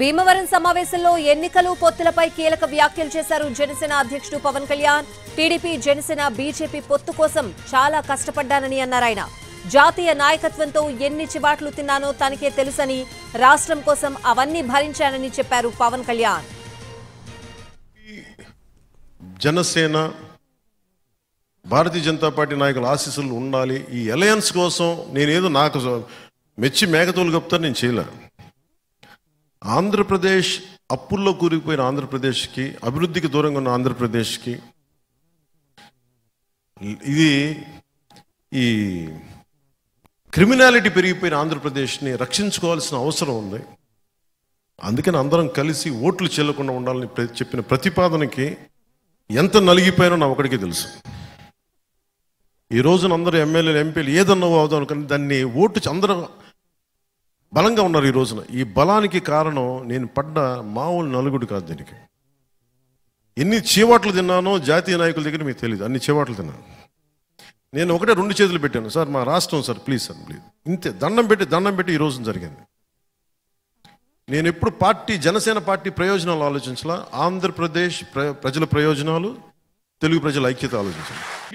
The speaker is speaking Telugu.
భీమవరం సమావేశంలో ఎన్నికలు పొత్తులపై కీలక వ్యాఖ్యలు చేశారు జనసేన అధ్యక్షుడు పవన్ కళ్యాణ్. టీడీపీ జనసేన బీజేపీ పొత్తు కోసం చాలా కష్టపడ్డానని అన్నారు ఆయన. జాతీయ నాయకత్వంతో ఎన్ని చివాట్లు తిన్నానో తనకే తెలుసని రాష్ట్రం కోసం అవన్నీ భరించానని చెప్పారు పవన్ కళ్యాణ్. జనసేన భారతీయ జనతా పార్టీ నాయకుల ఆశీస్సులు ఉండాలి. ఈ అలయన్స్ కోసం నేనేదో నాకు మెచ్చి మేకతోలు కప్తాను నేను చేయలేను. ఆంధ్రప్రదేశ్ అప్పుల్లో కూరుకుపోయిన ఆంధ్రప్రదేశ్కి అభివృద్ధికి దూరంగా ఉన్న ఆంధ్రప్రదేశ్కి ఇది ఈ క్రిమినాలిటీ పెరిగిపోయిన ఆంధ్రప్రదేశ్ని రక్షించుకోవాల్సిన అవసరం ఉంది. అందుకని అందరం కలిసి ఓట్లు చెల్లకుండా ఉండాలని చెప్పిన ప్రతిపాదనకి ఎంత నలిగిపోయానో నా ఒకడికి తెలుసు. ఈ రోజున అందరూ ఎమ్మెల్యేలు ఎంపీలు ఏదన్నా అవుదాం అనుకుని దాన్ని ఓటు అందరూ బలంగా ఉన్నారు ఈ రోజున. ఈ బలానికి కారణం నేను పడ్డ మామూలు నలుగుడు కాదు దీనికి. ఎన్ని చీవాట్లు తిన్నానో జాతీయ నాయకుల దగ్గర మీకు తెలియదు అన్ని చీవాట్లు తిన్నాను. నేను ఒకటే రెండు చేతులు పెట్టాను. సార్ మా రాష్ట్రం సార్ ప్లీజ్ సార్ ప్లీజ్. ఇంతే దండం పెట్టి దండం పెట్టి ఈ రోజున జరిగింది. నేను ఎప్పుడు పార్టీ జనసేన పార్టీ ప్రయోజనాలు ఆలోచించాలా. ఆంధ్రప్రదేశ్ ప్ర- ప్రజల ప్రయోజనాలు తెలుగు ప్రజల ఐక్యత ఆలోచించాలి.